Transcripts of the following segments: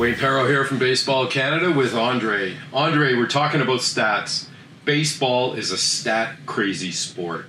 Wayne Perro here from Baseball Canada with Andre. Andre, we're talking about stats. Baseball is a stat crazy sport.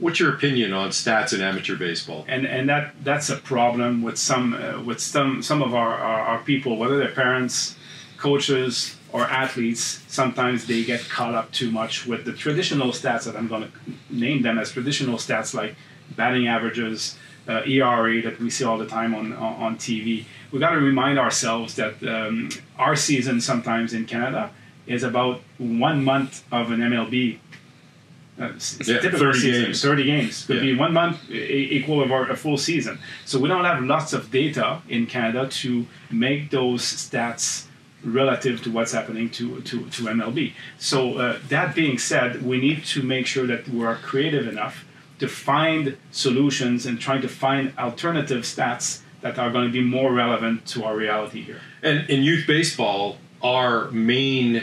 What's your opinion on stats in amateur baseball? And and that that's a problem with some uh, with some some of our, our, our people, whether they're parents, coaches, or athletes. Sometimes they get caught up too much with the traditional stats that I'm going to name them as traditional stats like batting averages, uh, ERA that we see all the time on on, TV. We got to remind ourselves that um, our season sometimes in Canada is about one month of an MLB. Uh, yeah, 30 season, games. 30 games. Could yeah. be one month equal of our, a full season. So we don't have lots of data in Canada to make those stats relative to what's happening to, to, to MLB. So uh, that being said, we need to make sure that we are creative enough to find solutions and trying to find alternative stats that are going to be more relevant to our reality here. And in youth baseball, our main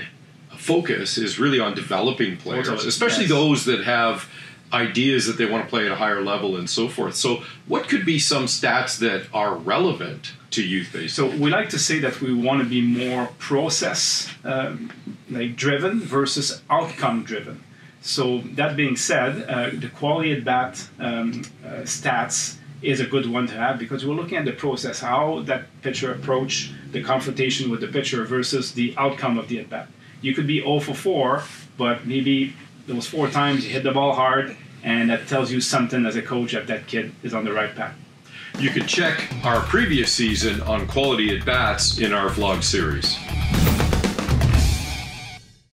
focus is really on developing players, especially yes. those that have ideas that they want to play at a higher level and so forth. So, what could be some stats that are relevant to youth baseball? So, we like to say that we want to be more process um, like driven versus outcome driven. So, that being said, uh, the quality at bat um, uh, stats is a good one to have because we're looking at the process, how that pitcher approach the confrontation with the pitcher versus the outcome of the at bat you could be 0 for 4, but maybe those four times you hit the ball hard, and that tells you something as a coach that that kid is on the right path. You can check our previous season on quality at bats in our vlog series.